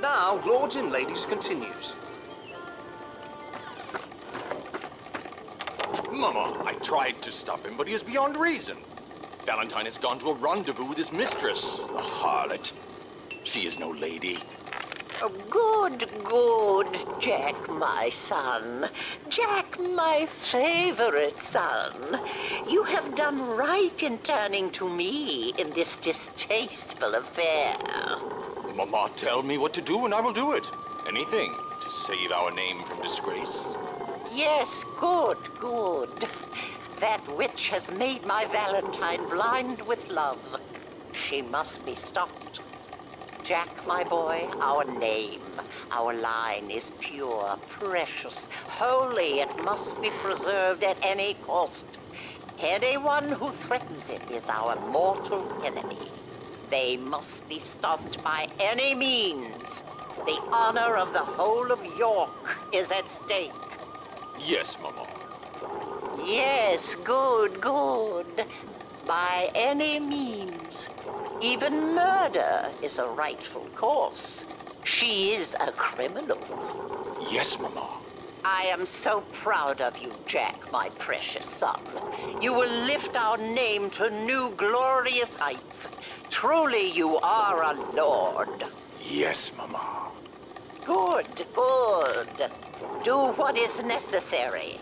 now, Lords and Ladies continues. Mama, I tried to stop him, but he is beyond reason. Valentine has gone to a rendezvous with his mistress, the harlot. She is no lady. Oh, Good, good, Jack, my son. Jack, my favorite son. You have done right in turning to me in this distasteful affair. Mama, tell me what to do and I will do it. Anything to save our name from disgrace. Yes, good, good. That witch has made my Valentine blind with love. She must be stopped. Jack, my boy, our name, our line is pure, precious, holy. It must be preserved at any cost. Anyone who threatens it is our mortal enemy. They must be stopped by any means. The honor of the whole of York is at stake. Yes, Mama. Yes, good, good. By any means. Even murder is a rightful course. She is a criminal. Yes, Mama. I am so proud of you, Jack, my precious son. You will lift our name to new glorious heights. Truly, you are a lord. Yes, Mama. Good, good. Do what is necessary.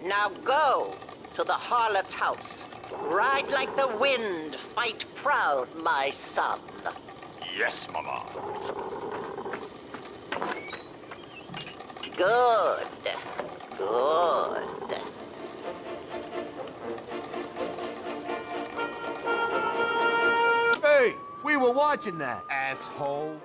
Now go to the harlot's house. Ride like the wind. Fight proud, my son. Yes, Mama. Good. Good. Hey, we were watching that, asshole.